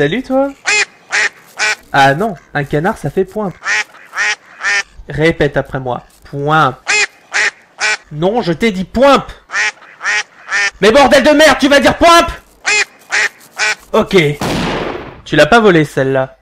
Salut toi Ah non, un canard ça fait point. Répète après moi. Point. Non, je t'ai dit point. Mais bordel de merde, tu vas dire point Ok. Tu l'as pas volé celle-là.